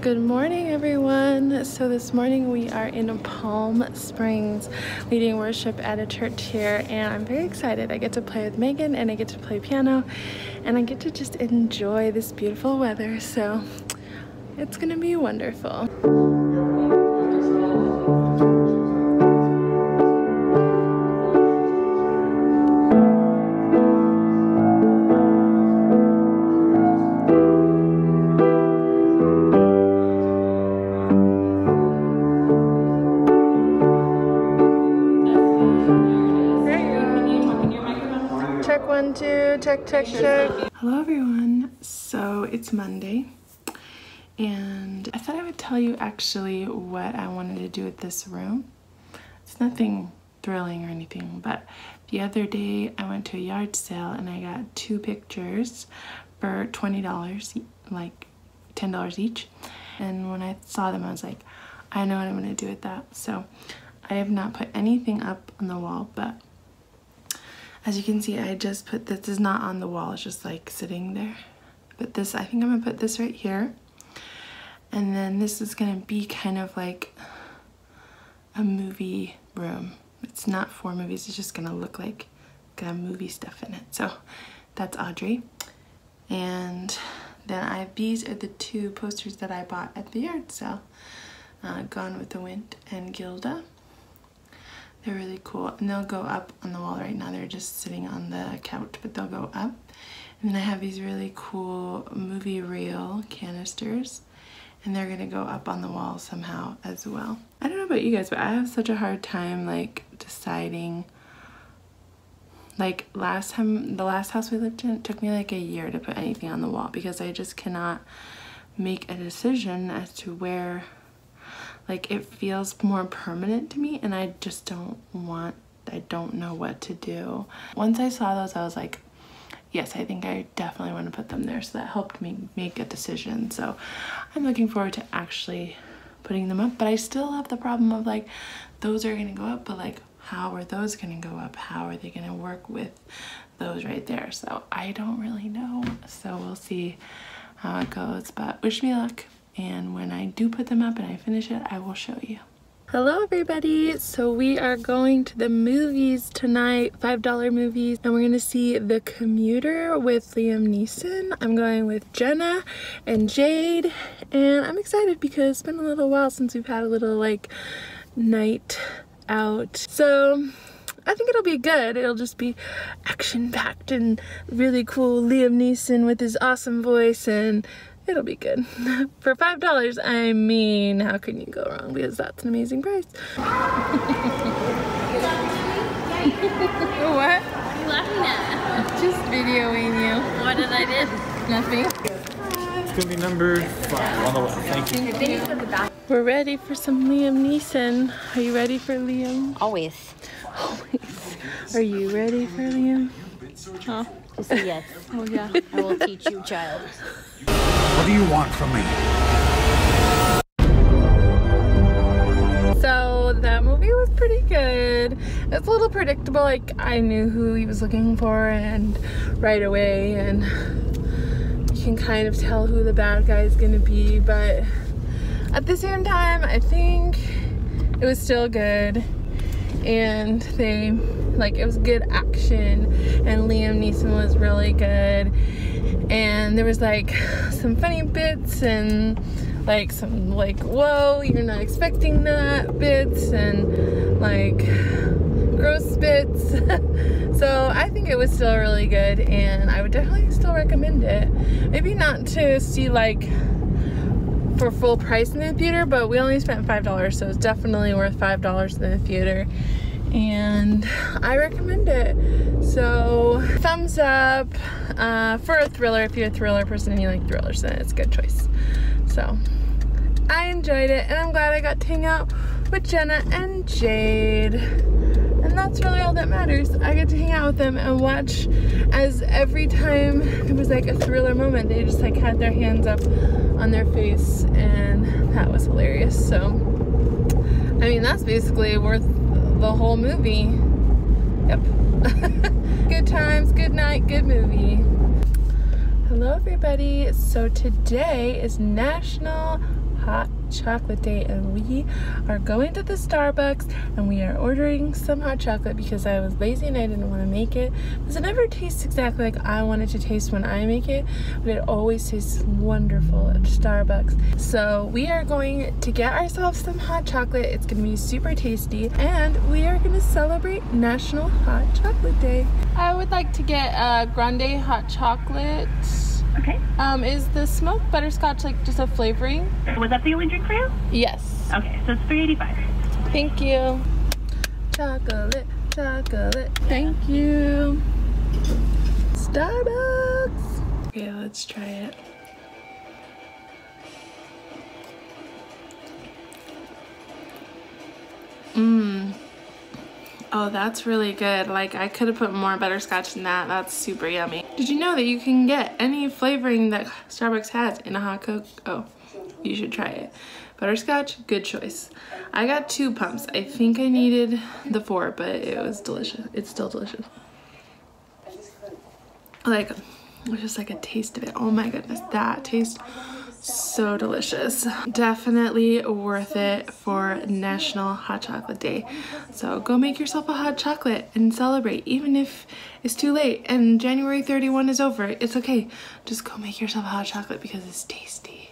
Good morning, everyone. So this morning we are in Palm Springs leading worship at a church here, and I'm very excited. I get to play with Megan and I get to play piano, and I get to just enjoy this beautiful weather. So it's gonna be wonderful. One, two, check, check, check. Hello, everyone. So it's Monday, and I thought I would tell you actually what I wanted to do with this room. It's nothing thrilling or anything, but the other day I went to a yard sale and I got two pictures for $20, like $10 each. And when I saw them, I was like, I know what I'm gonna do with that. So I have not put anything up on the wall, but as you can see, I just put this is not on the wall, it's just like sitting there. But this, I think I'm gonna put this right here. And then this is gonna be kind of like a movie room. It's not for movies, it's just gonna look like got movie stuff in it. So that's Audrey. And then I have these are the two posters that I bought at the yard sale. Uh, Gone with the Wind and Gilda. They're really cool and they'll go up on the wall right now. They're just sitting on the couch, but they'll go up. And then I have these really cool movie reel canisters and they're gonna go up on the wall somehow as well. I don't know about you guys, but I have such a hard time like deciding like last time, the last house we lived in, took me like a year to put anything on the wall because I just cannot make a decision as to where like it feels more permanent to me and I just don't want I don't know what to do. Once I saw those I was like yes I think I definitely want to put them there. So that helped me make a decision. So I'm looking forward to actually putting them up but I still have the problem of like those are gonna go up but like how are those gonna go up? How are they gonna work with those right there? So I don't really know. So we'll see how it goes but wish me luck and when I do put them up and I finish it, I will show you. Hello everybody! So we are going to the movies tonight, $5 movies, and we're gonna see The Commuter with Liam Neeson. I'm going with Jenna and Jade, and I'm excited because it's been a little while since we've had a little like night out. So I think it'll be good. It'll just be action-packed and really cool Liam Neeson with his awesome voice and it'll be good. For $5, I mean, how can you go wrong? Because that's an amazing price. what? What are you laughing at? Just videoing you. What did I do? Nothing. It's gonna be number five on the left. Thank you. We're ready for some Liam Neeson. Are you ready for Liam? Always. Always. Are you ready for Liam? Huh? Just say yes. Oh yeah. I will teach you, child. What do you want from me? So that movie was pretty good. It's a little predictable. Like I knew who he was looking for and right away and you can kind of tell who the bad guy is gonna be but at the same time I think it was still good and they like it was good action and Liam Neeson was really good and there was like some funny bits and like some like whoa you're not expecting that bits and like gross bits. So I think it was still really good and I would definitely still recommend it. Maybe not to see like for full price in the theater but we only spent five dollars so it's definitely worth five dollars in the theater and I recommend it. So thumbs up uh, for a thriller. If you're a thriller person and you like thrillers, then it's a good choice. So I enjoyed it and I'm glad I got to hang out with Jenna and Jade. And that's really all that matters. I get to hang out with them and watch as every time it was like a thriller moment, they just like had their hands up on their face and that was hilarious. So, I mean, that's basically worth the whole movie. Yep. good times, good night, good movie. Hello everybody. So today is National hot chocolate day and we are going to the Starbucks and we are ordering some hot chocolate because I was lazy and I didn't want to make it. Because it never tastes exactly like I want it to taste when I make it but it always tastes wonderful at Starbucks. So we are going to get ourselves some hot chocolate. It's gonna be super tasty and we are gonna celebrate National Hot Chocolate Day. I would like to get a grande hot chocolate Okay. um, is the smoked butterscotch like just a flavoring? Was that the only drink for you? Yes. Okay, so it's 385. Thank you. Chocolate, chocolate. Thank you. Starbucks. Okay, let's try it. Mmm. Oh, that's really good. Like, I could have put more butterscotch in that. That's super yummy. Did you know that you can get any flavoring that Starbucks has in a hot Coke? Oh, you should try it. Butterscotch, good choice. I got two pumps. I think I needed the four, but it was delicious. It's still delicious. Like, just like a taste of it. Oh my goodness, that tastes so delicious. Definitely worth it for National Hot Chocolate Day. So go make yourself a hot chocolate and celebrate. Even if it's too late and January 31 is over, it's okay. Just go make yourself a hot chocolate because it's tasty.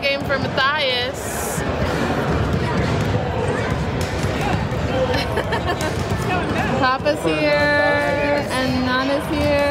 Game for Matthias. Papa's here, and Nana's here,